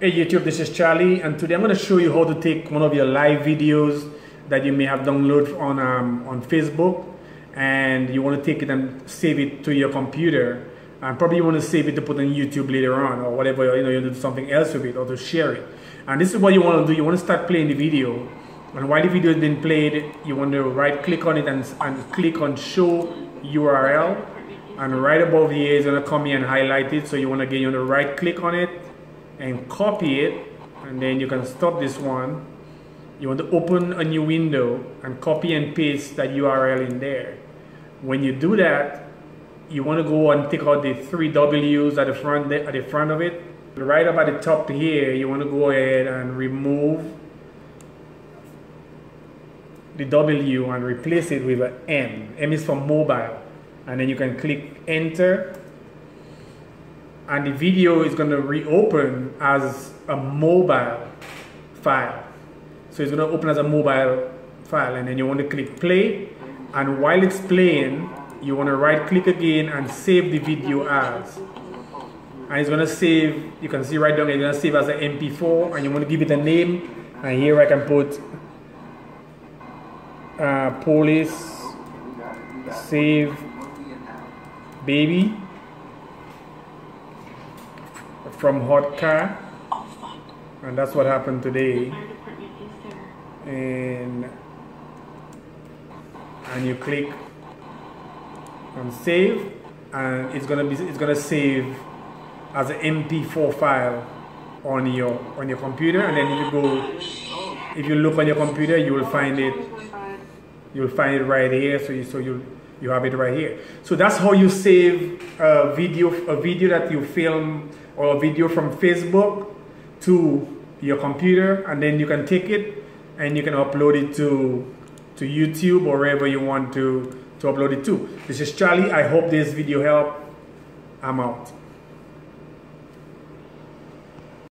Hey YouTube, this is Charlie and today I'm going to show you how to take one of your live videos that you may have downloaded on, um, on Facebook and you want to take it and save it to your computer and probably you want to save it to put on YouTube later on or whatever, you know, you want to do something else with it or to share it. And this is what you want to do, you want to start playing the video and while the video is being played, you want to right click on it and, and click on show URL and right above here is going to come here and highlight it so you want to get you want to right click on it and copy it and then you can stop this one. You want to open a new window and copy and paste that URL in there. When you do that you want to go and take out the three W's at the front at the front of it. Right up at the top here you want to go ahead and remove the W and replace it with an M. M is for mobile. And then you can click enter and the video is going to reopen as a mobile file. So it's going to open as a mobile file and then you want to click play. And while it's playing you want to right click again and save the video as. And it's going to save you can see right down here it's going to save as an mp4 and you want to give it a name. And here I can put uh, police save baby from hot car. And that's what happened today. And and you click on save and it's gonna be it's gonna save as an mp4 file on your on your computer. And then if you go if you look on your computer you will find it. You'll find it right here. So you so you you have it right here so that's how you save a video a video that you film or a video from Facebook to your computer and then you can take it and you can upload it to to YouTube or wherever you want to to upload it to. This is Charlie. I hope this video helped. I'm out.